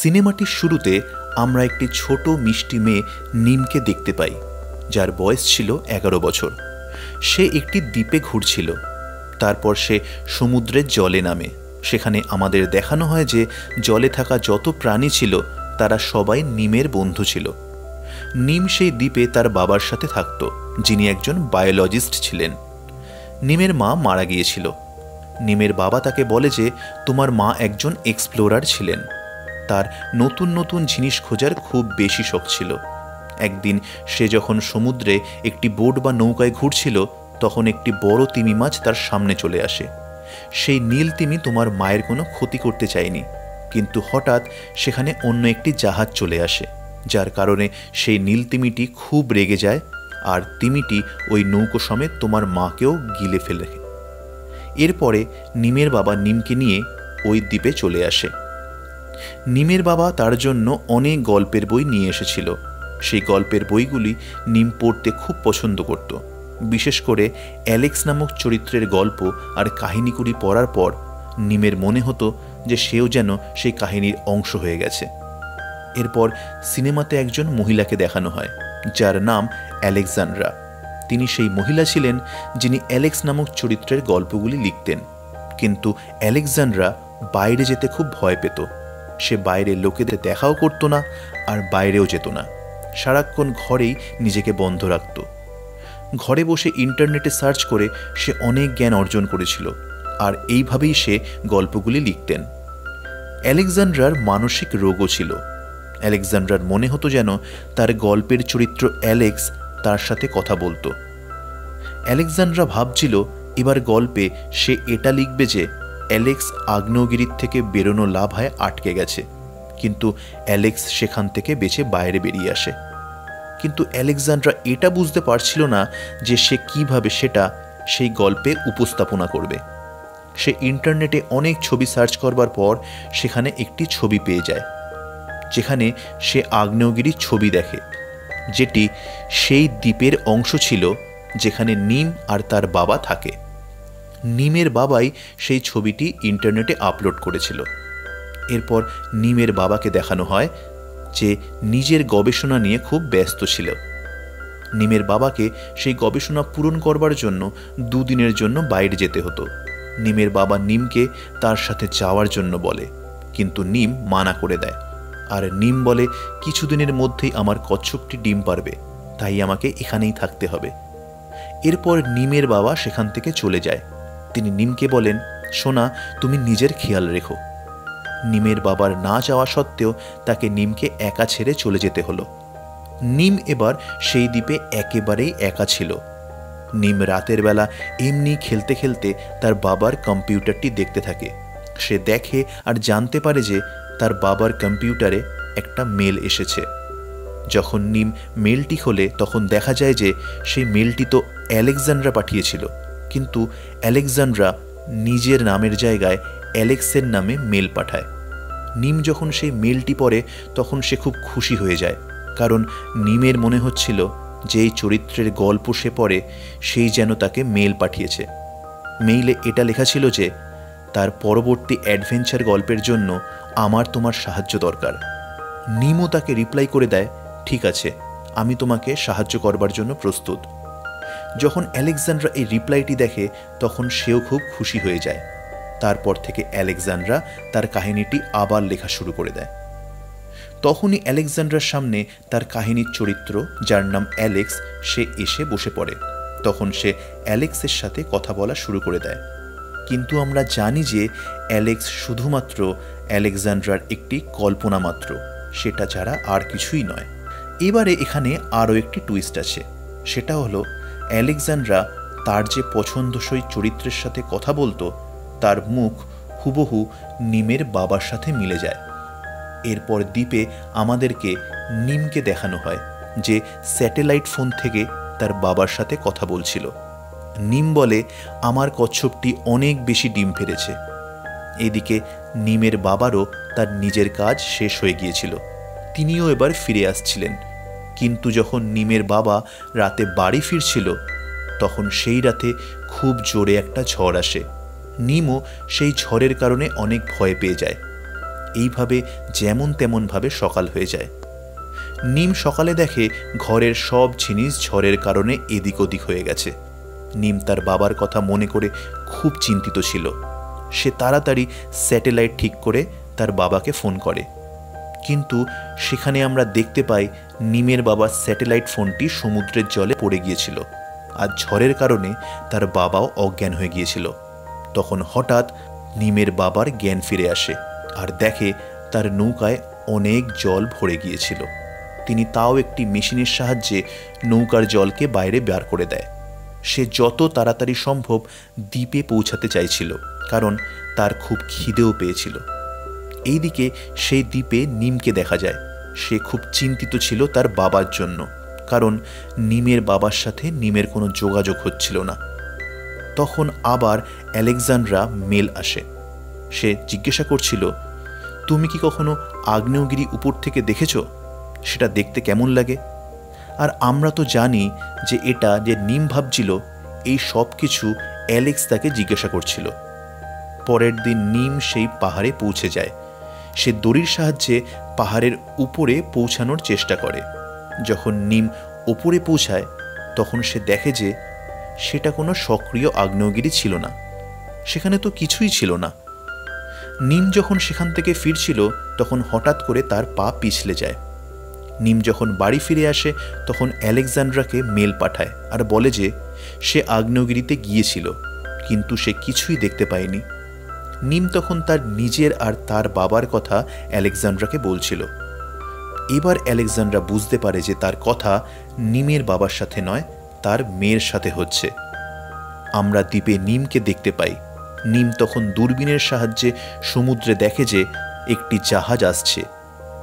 সিনেমাটির শুরুতে আমরা একটি ছোট মিষ্টি মেয়ে নিমকে দেখতে পাই, যার বয়স ছিল এগারো বছর। সে একটি দ্বীপে ঘুরছিল। তারপর সে সমুদ্রের জলে নামে। সেখানে আমাদের দেখানো হয় যে জলে থাকা যত প্রাণী ছিল, তারা সবাই নিমের বন্ধু ছিল। নিম সেই দ্বীপে তার বাবার সাথে থাকত, যিনি একজন বায়োলজিস্ট ছিলেন। নিমের মা মারা গিয়েছিল। নিমের বাবা তাকে বলে যে, তোমার মা একজন এক্সপ্লোরার ছিলেন। তার নতুন নতুন জিনিস খোঁজার খুব বেশি শখ ছিল। একদিন সে যখন সমুদ্রে একটি বোট বা নৌকায় ঘুরছিল, তখন একটি বড় তিমি মাছ তার সামনে চলে আসে। সেই নীল তিমি তোমার মায়ের কোনো ক্ষতি করতে চায়নি, কিন্তু হঠাৎ সেখানে অন্য একটি জাহাজ চলে আসে, যার কারণে সেই নীল তিমিটি খুব রেগে যায় আর তিমিটি ওই নৌকো সমেত তোমার মাকেও গিলে ফেলে। এরপরে নিমের বাবা নিমকে নিয়ে ওই দ্বীপে চলে আসে। নিমের বাবা তার জন্য অনেক গল্পের বই নিয়ে এসেছিল। সেই গল্পের বইগুলি নিম পড়তে খুব পছন্দ করত। বিশেষ করে অ্যালেক্স নামক চরিত্রের গল্প আর কাহিনীগুলি পড়ার পর নিমের মনে হতো যে সেও যেন সেই কাহিনীর অংশ হয়ে গেছে। এরপর সিনেমাতে একজন মহিলাকে দেখানো হয়, যার নাম অ্যালেকজান্ড্রা তিনি সেই মহিলা ছিলেন যিনি অ্যালেক্স নামক চরিত্রের গল্পগুলি লিখতেন। কিন্তু অ্যালেকজান্ড্রা বাইরে যেতে খুব ভয় পেত। সে বাইরে লোকেদের দেখাও করতো না আর বাইরেও যেত না। সারাক্ষণ ঘরেই নিজেকে বন্ধ রাখত। ঘরে বসে ইন্টারনেটে সার্চ করে সে অনেক জ্ঞান অর্জন করেছিল আর এইভাবেই সে গল্পগুলি লিখতেন। অ্যালেকজান্ড্রার মানসিক রোগও ছিল। অ্যালেকজান্ড্রার মনে হতো যেন তার গল্পের চরিত্র অ্যালেক্স তার সাথে কথা বলতো। অ্যালেকজান্ড্রা ভাবছিল, এবার গল্পে সে এটা লিখবে যে অ্যালেক্স আগ্নেয়গিরির থেকে বেরোনো লাভায় আটকে গেছে। কিন্তু অ্যালেক্স সেখান থেকে বেঁচে বাইরে বেরিয়ে আসে। কিন্তু অ্যালেকজান্ড্রা এটা বুঝতে পারছিল না যে সে কীভাবে সেটা সেই গল্পে উপস্থাপনা করবে। সে ইন্টারনেটে অনেক ছবি সার্চ করবার পর সেখানে একটি ছবি পেয়ে যায়, যেখানে সে আগ্নেয়গিরির ছবি দেখে, যেটি সেই দ্বীপের অংশ ছিল যেখানে নিম আর তার বাবা থাকে। নিমের বাবাই সেই ছবিটি ইন্টারনেটে আপলোড করেছিল। এরপর নিমের বাবাকে দেখানো হয় যে নিজের গবেষণা নিয়ে খুব ব্যস্ত ছিল। নিমের বাবাকে সেই গবেষণা পূরণ করবার জন্য দুদিনের জন্য বাইরে যেতে হতো। নিমের বাবা নিমকে তার সাথে যাওয়ার জন্য বলে, কিন্তু নিম মানা করে দেয়। আর নিম বলে, কিছুদিনের মধ্যেই আমার কচ্ছপটি ডিম পারবে, তাই আমাকে এখানেই থাকতে হবে। এরপর নিমের বাবা সেখান থেকে চলে যায়। তিনি নিমকে বলেন, সোনা, তুমি নিজের খেয়াল রেখো। নিমের বাবার না যাওয়া সত্ত্বেও তাকে নিমকে একা ছেড়ে চলে যেতে হলো। নিম এবার সেই দ্বীপে একেবারেই একা ছিল। নিম রাতের বেলা এমনি খেলতে খেলতে তার বাবার কম্পিউটারটি দেখতে থাকে। সে দেখে আর জানতে পারে যে তার বাবার কম্পিউটারে একটা মেল এসেছে। যখন নিম মেলটি খোলে, তখন দেখা যায় যে সেই মেলটি তো অ্যালেকজান্ড্রা পাঠিয়েছিল। কিন্তু অ্যালেকজান্ড্রা নিজের নামের জায়গায় অ্যালেক্সের নামে মেল পাঠায়। নিম যখন সেই মেলটি পড়ে, তখন সে খুব খুশি হয়ে যায়, কারণ নিমের মনে হচ্ছিল যে এই চরিত্রের গল্প সে পড়ে, সেই যেন তাকে মেল পাঠিয়েছে। মেইলে এটা লেখা ছিল যে, তার পরবর্তী অ্যাডভেঞ্চার গল্পের জন্য আমার তোমার সাহায্য দরকার। নিমও তাকে রিপ্লাই করে দেয়, ঠিক আছে, আমি তোমাকে সাহায্য করবার জন্য প্রস্তুত। যখন অ্যালেকজান্ড্রা এই রিপ্লাইটি দেখে, তখন সেও খুব খুশি হয়ে যায়। তারপর থেকে অ্যালেকজান্ড্রা তার কাহিনীটি আবার লেখা শুরু করে দেয়। তখনই অ্যালেকজান্ড্রার সামনে তার কাহিনীর চরিত্র, যার নাম অ্যালেক্স, সে এসে বসে পড়ে। তখন সে অ্যালেক্সের সাথে কথা বলা শুরু করে দেয়। কিন্তু আমরা জানি যে, অ্যালেক্স শুধুমাত্র অ্যালেকজান্ড্রার একটি কল্পনা মাত্র, সেটা ছাড়া আর কিছুই নয়। এবারে এখানে আরও একটি টুইস্ট আছে, সেটা হলো অ্যালেকজান্ড্রা তার যে পছন্দসই চরিত্রের সাথে কথা বলতো, তার মুখ হুবহু নিমের বাবার সাথে মিলে যায়। এরপর দ্বীপে আমাদেরকে নিমকে দেখানো হয়, যে স্যাটেলাইট ফোন থেকে তার বাবার সাথে কথা বলছিল। নিম বলে, আমার কচ্ছপটি অনেক বেশি ডিম ফেলেছে। এদিকে নিমের বাবারও তার নিজের কাজ শেষ হয়ে গিয়েছিল। তিনিও এবার ফিরে আসছিলেন। কিন্তু যখন নিমের বাবা রাতে বাড়ি ফিরছিল, তখন সেই রাতে খুব জোরে একটা ঝড় আসে। নিমও সেই ঝড়ের কারণে অনেক ভয় পেয়ে যায়। এইভাবে যেমন তেমনভাবে সকাল হয়ে যায়। নিম সকালে দেখে ঘরের সব জিনিস ঝড়ের কারণে এদিক ওদিক হয়ে গেছে। নিম তার বাবার কথা মনে করে খুব চিন্তিত ছিল। সে তাড়াতাড়ি স্যাটেলাইট ঠিক করে তার বাবাকে ফোন করে। কিন্তু সেখানে আমরা দেখতে পাই নিমের বাবার স্যাটেলাইট ফোনটি সমুদ্রের জলে পড়ে গিয়েছিল আর ঝড়ের কারণে তার বাবাও অজ্ঞান হয়ে গিয়েছিল। তখন হঠাৎ নিমের বাবার জ্ঞান ফিরে আসে আর দেখে তার নৌকায় অনেক জল ভরে গিয়েছিল। তিনি তাও একটি মেশিনের সাহায্যে নৌকার জলকে বাইরে বের করে দেয়। সে যত তাড়াতাড়ি সম্ভব দ্বীপে পৌঁছাতে চাইছিল, কারণ তার খুব খিদেও পেয়েছিল। এইদিকে সেই দ্বীপে নিমকে দেখা যায়। সে খুব চিন্তিত ছিল তার বাবার জন্য, কারণ নিমের বাবার সাথে নিমের কোনো যোগাযোগ হচ্ছিল না। তখন আবার অ্যালেকজান্ড্রা মেল আসে। সে জিজ্ঞাসা করছিল, তুমি কি কখনো আগ্নেয়গিরি উপর থেকে দেখেছ? সেটা দেখতে কেমন লাগে? আর আমরা তো জানি যে এটা যে নিম ভাবছিল, এই সব কিছু অ্যালেক্স তাকে জিজ্ঞাসা করছিল। পরের দিন নিম সেই পাহাড়ে পৌঁছে যায়। সে দড়ির সাহায্যে পাহাড়ের উপরে পৌঁছানোর চেষ্টা করে। যখন নিম ওপরে পৌঁছায়, তখন সে দেখে যে সেটা কোনো সক্রিয় আগ্নেয়গিরি ছিল না। সেখানে তো কিছুই ছিল না। নিম যখন সেখান থেকে ফিরছিল, তখন হঠাৎ করে তার পা পিছলে যায়। নিম যখন বাড়ি ফিরে আসে, তখন অ্যালেকজান্ড্রাকে মেল পাঠায় আর বলে যে সে আগ্নেয়গিরিতে গিয়েছিল, কিন্তু সে কিছুই দেখতে পায়নি। নিম তখন তার নিজের আর তার বাবার কথা অ্যালেকজান্ড্রাকে বলছিল। এবার অ্যালেকজান্ড্রা বুঝতে পারে যে তার কথা নিমের বাবার সাথে নয়, তার মেয়ের সাথে হচ্ছে। আমরা দ্বীপে নিমকে দেখতে পাই। নিম তখন দূরবীনের সাহায্যে সমুদ্রে দেখে যে একটি জাহাজ আসছে।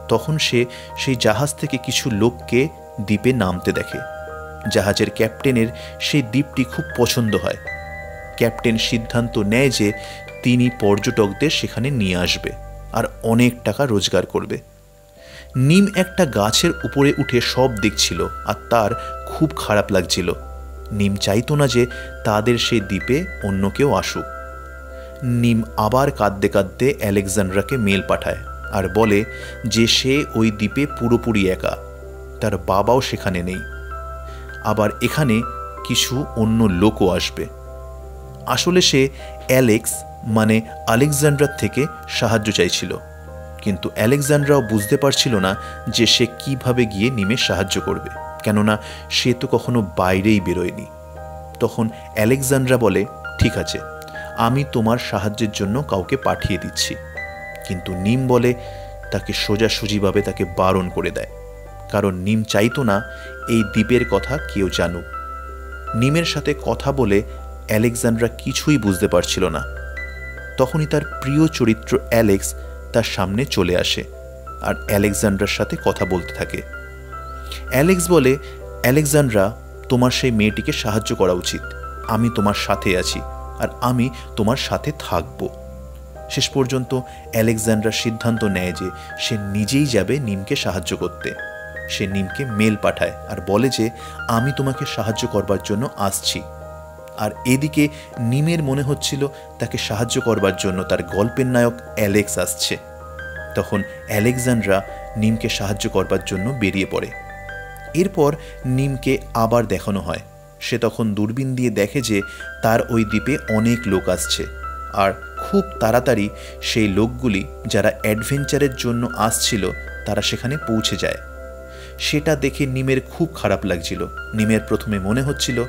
তখন সে সেই জাহাজ থেকে কিছু লোককে দ্বীপে নামতে দেখে। জাহাজের ক্যাপ্টেনের সেই দ্বীপটি খুব পছন্দ হয়। ক্যাপ্টেন সিদ্ধান্ত নেয় যে তিনি পর্যটকদের সেখানে নিয়ে আসবে আর অনেক টাকা রোজগার করবে। নিম একটা গাছের উপরে উঠে সব দেখছিল আর তার খুব খারাপ লাগছিল। নিম চাইতো না যে তাদের সেই দ্বীপে অন্য কেউ আসুক। নিম আবার কাঁদতে কাঁদতে অ্যালেকজান্ড্রাকে মেল পাঠায় আর বলে যে সে ওই দ্বীপে পুরোপুরি একা, তার বাবাও সেখানে নেই। আবার এখানে কিছু অন্য লোকও আসবে। আসলে সে অ্যালেক্স মানে আলেকজান্ড্রার থেকে সাহায্য চাইছিল। কিন্তু আলেকজান্ড্রাও বুঝতে পারছিল না যে সে কীভাবে গিয়ে নিমে সাহায্য করবে, কেননা সে তো কখনো বাইরেই বেরোয়নি। তখন অ্যালেকজান্ড্রা বলে, ঠিক আছে, আমি তোমার সাহায্যের জন্য কাউকে পাঠিয়ে দিচ্ছি। কিন্তু নিম বলে, তাকে সোজাসুজিভাবে তাকে বারণ করে দেয়, কারণ নিম চাইতো না এই দ্বীপের কথা কেউ জানুক। নিমের সাথে কথা বলে অ্যালেকজান্ড্রা কিছুই বুঝতে পারছিল না। তখনই তার প্রিয় চরিত্র অ্যালেক্স তার সামনে চলে আসে আর অ্যালেকজান্ড্রার সাথে কথা বলতে থাকে। অ্যালেক্স বলে অ্যালেকজান্ড্রা তোমার সেই মেয়েটিকে সাহায্য করা উচিত। আমি তোমার সাথে আছি আর আমি তোমার সাথে থাকব। শেষ পর্যন্ত অ্যালেকজান্ড্রা সিদ্ধান্ত নেয় যে সে নিজেই যাবে নিমকে সাহায্য করতে। সে নিমকে মেল পাঠায় আর বলে যে, আমি তোমাকে সাহায্য করবার জন্য আসছি। আর এদিকে নিমের মনে হচ্ছিল তাকে সাহায্য করবার জন্য তার গল্পের নায়ক অ্যালেক্স আসছে। তখন অ্যালেকজান্ড্রা নিমকে সাহায্য করবার জন্য বেরিয়ে পড়ে। এরপর নিমকে আবার দেখানো হয়। সে তখন দূরবীন দিয়ে দেখে যে তার ওই দ্বীপে অনেক লোক আসছে। আর খুব তাড়াতাড়ি সেই লোকগুলি যারা অ্যাডভেঞ্চারের জন্য আসছিল, তারা সেখানে পৌঁছে যায়। সেটা দেখে নিমের খুব খারাপ লাগছিল। নিমের প্রথমে মনে হচ্ছিল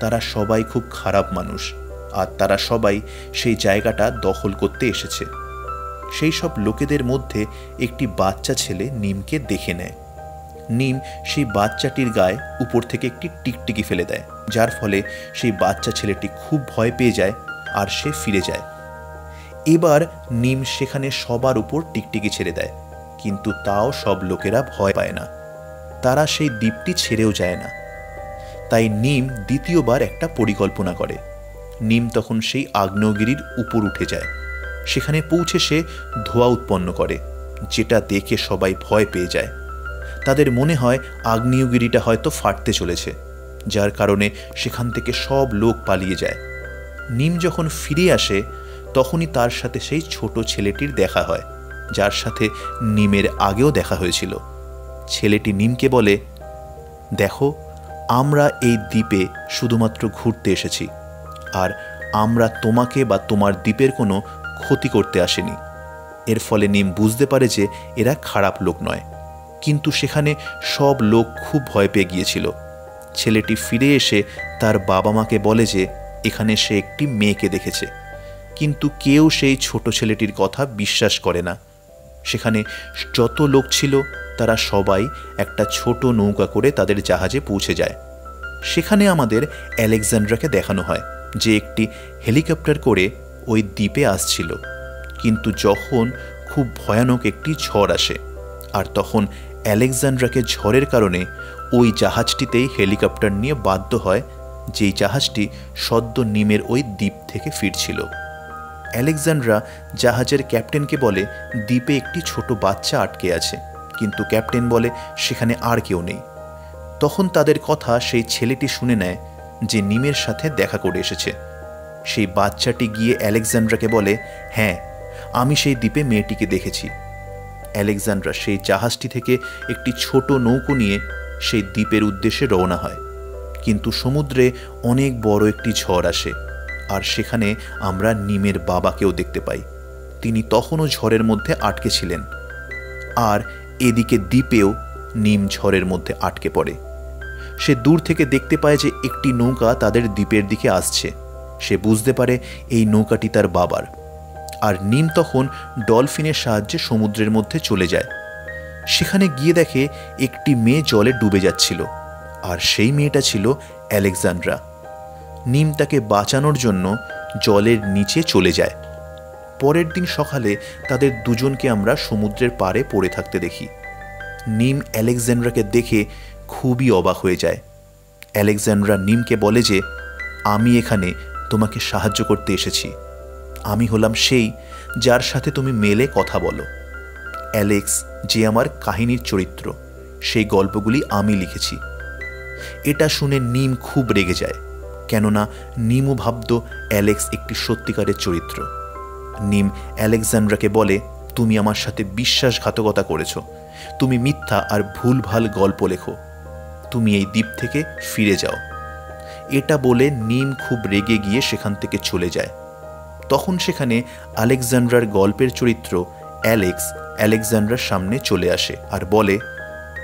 তারা সবাই খুব খারাপ মানুষ, আর তারা সবাই সেই জায়গাটা দখল করতে এসেছে। সেই সব লোকেদের মধ্যে একটি বাচ্চা ছেলে নিমকে দেখে নেয়। নিম সেই বাচ্চাটির গায়ে উপর থেকে একটি টিকটিকি ফেলে দেয়, যার ফলে সেই বাচ্চা ছেলেটি খুব ভয় পেয়ে যায় আর সে ফিরে যায়। এবার নিম সেখানে সবার উপর টিকটিকি ছেড়ে দেয়, কিন্তু তাও সব লোকেরা ভয় পায় না। তারা সেই দ্বীপটি ছেড়েও যায় না। তাই নিম দ্বিতীয়বার একটা পরিকল্পনা করে। নিম তখন সেই আগ্নেয়গিরির উপর উঠে যায়। সেখানে পৌঁছে সে ধোয়া উৎপন্ন করে, যেটা দেখে সবাই ভয় পেয়ে যায়। তাদের মনে হয় আগ্নেয়গিরিটা হয়তো ফাটতে চলেছে, যার কারণে সেখান থেকে সব লোক পালিয়ে যায়। নিম যখন ফিরে আসে, তখনই তার সাথে সেই ছোট ছেলেটির দেখা হয়, যার সাথে নিমের আগেও দেখা হয়েছিল। ছেলেটি নিমকে বলে, দেখো আমরা এই দ্বীপে শুধুমাত্র ঘুরতে এসেছি। আর আমরা তোমাকে বা তোমার দ্বীপের কোনো ক্ষতি করতে আসেনি। এর ফলে নিম বুঝতে পারে যে এরা খারাপ লোক নয়। কিন্তু সেখানে সব লোক খুব ভয় পেয়ে গিয়েছিল। ছেলেটি ফিরে এসে তার বাবা মাকে বলে যে, এখানে সে একটি মেয়েকে দেখেছে। কিন্তু কেউ সেই ছোট ছেলেটির কথা বিশ্বাস করে না। সেখানে যত লোক ছিল, তারা সবাই একটা ছোট নৌকা করে তাদের জাহাজে পৌঁছে যায়। সেখানে আমাদের অ্যালেকজান্ড্রাকে দেখানো হয়, যে একটি হেলিকপ্টার করে ওই দ্বীপে আসছিল। কিন্তু যখন খুব ভয়ানক একটি ঝড় আসে, আর তখন অ্যালেকজান্ড্রাকে ঝড়ের কারণে ওই জাহাজটিতেই হেলিকপ্টার নিয়ে বাধ্য হয়, যেই জাহাজটি সদ্য নিমের ওই দ্বীপ থেকে ফিরছিল। অ্যালেকজান্ড্রা জাহাজের ক্যাপ্টেনকে বলে, দ্বীপে একটি ছোট বাচ্চা আটকে আছে। কিন্তু ক্যাপ্টেন বলে, সেখানে আর কেউ নেই। তখন তাদের কথা সেই ছেলেটি শুনে নেয়, যে নিমের সাথে দেখা করে এসেছে। সেই বাচ্চাটি গিয়ে অ্যালেকজান্ড্রাকে বলে হ্যাঁ আমি সেই দ্বীপে মেয়েটিকে দেখেছি। অ্যালেকজান্ড্রা সেই জাহাজটি থেকে একটি ছোট নৌকো নিয়ে সেই দ্বীপের উদ্দেশ্যে রওনা হয়। কিন্তু সমুদ্রে অনেক বড় একটি ঝড় আসে। আর সেখানে আমরা নিমের বাবাকেও দেখতে পাই। তিনি তখনও ঝড়ের মধ্যে আটকে ছিলেন। আর এদিকে দ্বীপেও নিম ঝড়ের মধ্যে আটকে পড়ে। সে দূর থেকে দেখতে পায় যে একটি নৌকা তাদের দ্বীপের দিকে আসছে। সে বুঝতে পারে এই নৌকাটি তার বাবার। আর নিম তখন ডলফিনের সাহায্যে সমুদ্রের মধ্যে চলে যায়। সেখানে গিয়ে দেখে একটি মেয়ে জলে ডুবে যাচ্ছিল। আর সেই মেয়েটা ছিল অ্যালেকজান্ড্রা নিম তাকে বাঁচানোর জন্য জলের নিচে চলে যায়। পরের দিন সকালে তাদের দুজনকে আমরা সমুদ্রের পাড়ে পড়ে থাকতে দেখি। নিম অ্যালেকজান্ড্রাকে দেখে খুবই অবাক হয়ে যায়। অ্যালেকজান্ড্রা নিমকে বলে যে, আমি এখানে তোমাকে সাহায্য করতে এসেছি। আমি হলাম সেই যার সাথে তুমি মেলে কথা বলো। অ্যালেক্স, যে আমার কাহিনীর চরিত্র, সেই গল্পগুলি আমি লিখেছি। এটা শুনে নিম খুব রেগে যায়। কেননা নিমও ভাবত অ্যালেক্স একটি সত্যিকারের চরিত্র। নিম অ্যালেকজান্ড্রাকে বলে, তুমি আমার সাথে বিশ্বাসঘাতকতা করেছ। তুমি মিথ্যা আর ভুলভাল গল্প লেখো। তুমি এই দ্বীপ থেকে ফিরে যাও। এটা বলে নিম খুব রেগে গিয়ে সেখান থেকে চলে যায়। তখন সেখানে আলেকজান্ড্রার গল্পের চরিত্র অ্যালেক্স অ্যালেকজান্ড্রার সামনে চলে আসে আর বলে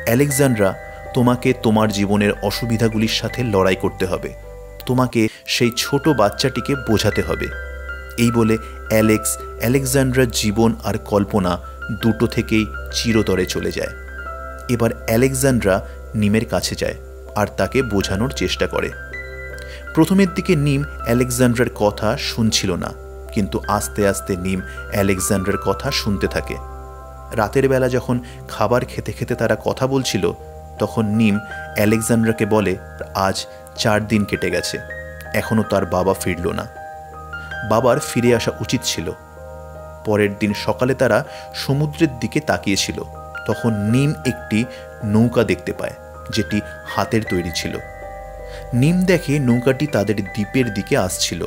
অ্যালেকজান্ড্রা তোমাকে তোমার জীবনের অসুবিধাগুলির সাথে লড়াই করতে হবে। তোমাকে সেই ছোট বাচ্চাটিকে বোঝাতে হবে। এই বলে অ্যালেক্স অ্যালেকজান্ড্রার জীবন আর কল্পনা দুটো থেকেই চিরতরে চলে যায়। এবার অ্যালেকজান্ড্রা নিমের কাছে যায় আর তাকে বোঝানোর চেষ্টা করে। প্রথমের দিকে নিম অ্যালেকজান্ড্রার কথা শুনছিল না, কিন্তু আস্তে আস্তে নিম অ্যালেকজান্ডার কথা শুনতে থাকে। রাতের বেলা যখন খাবার খেতে খেতে তারা কথা বলছিল, তখন নিম অ্যালেকজান্ড্রাকে বলে, আজ চার দিন কেটে গেছে। এখনও তার বাবা ফিরল না। বাবার ফিরে আসা উচিত ছিল। পরের দিন সকালে তারা সমুদ্রের দিকে তাকিয়েছিল। তখন নিম একটি নৌকা দেখতে পায়, যেটি হাতের তৈরি ছিল। নিম দেখে নৌকাটি তাদের দ্বীপের দিকে আসছিল।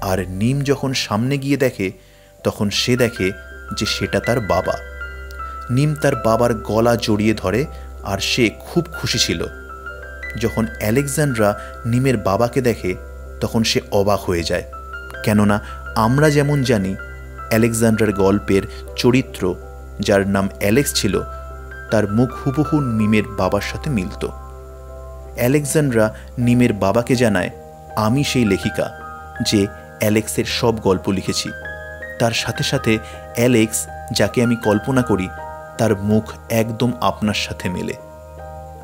আর নিম যখন সামনে গিয়ে দেখে, তখন সে দেখে যে সেটা তার বাবা। নিম তার বাবার গলা জড়িয়ে ধরে আর সে খুব খুশি ছিল। যখন অ্যালেকজান্ড্রা নিমের বাবাকে দেখে, তখন সে অবাক হয়ে যায়। কেননা আমরা যেমন জানি অ্যালেকজান্ড্রার গল্পের চরিত্র, যার নাম অ্যালেক্স ছিল, তার মুখ হুবহু নিমের বাবার সাথে মিলত। অ্যালেকজান্ড্রা নিমের বাবাকে জানায়, আমি সেই লেখিকা, যে অ্যালেক্সের সব গল্প লিখেছি। তার সাথে সাথে অ্যালেক্স, যাকে আমি কল্পনা করি, তার মুখ একদম আপনার সাথে মেলে।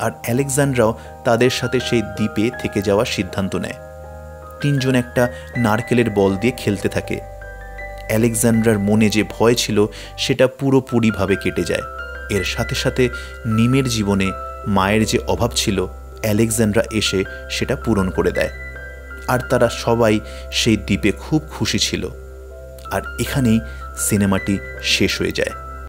আর অ্যালেকজান্ড্রাও তাদের সাথে সেই দ্বীপে থেকে যাওয়ার সিদ্ধান্ত নেয়। তিনজন একটা নারকেলের বল দিয়ে খেলতে থাকে। অ্যালেকজান্ড্রার মনে যে ভয় ছিল, সেটা পুরোপুরিভাবে কেটে যায়। এর সাথে সাথে নিমের জীবনে মায়ের যে অভাব ছিল অ্যালেকজান্ড্রা এসে সেটা পূরণ করে দেয়। আর তারা সবাই সেই দ্বীপে খুব খুশি ছিল। আর এখানেই সিনেমাটি শেষ হয়ে যায়।